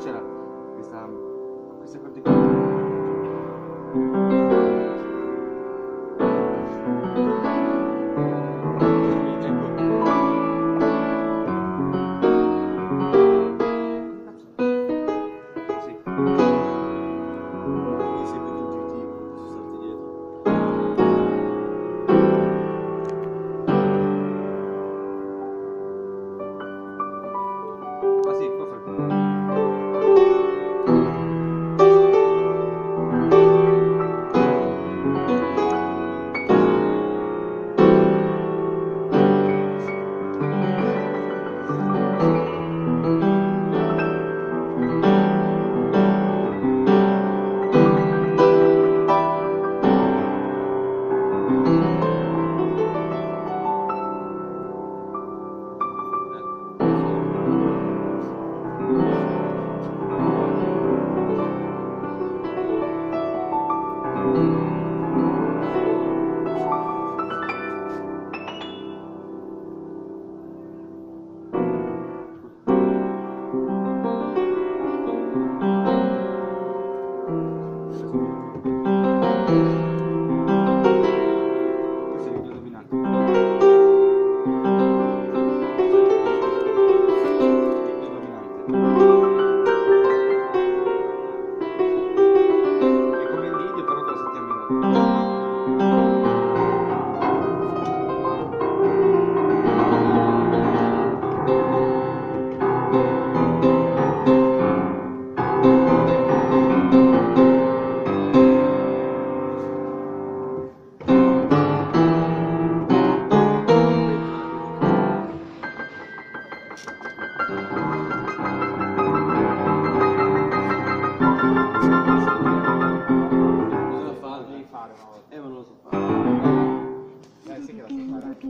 Marcela questa, queste particolarità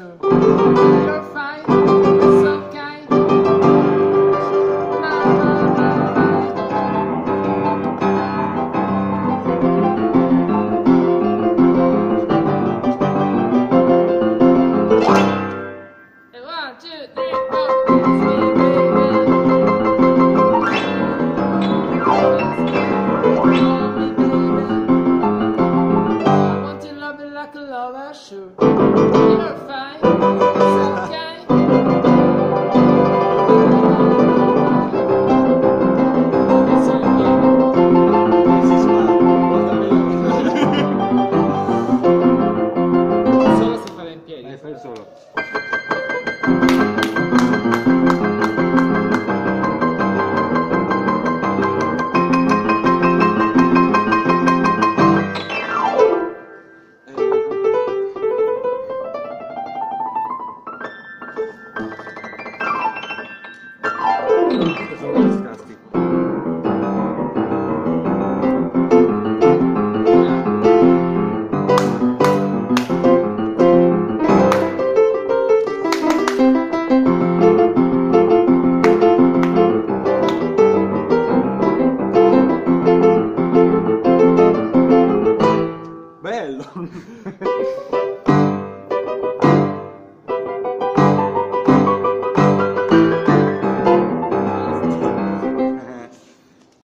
to you.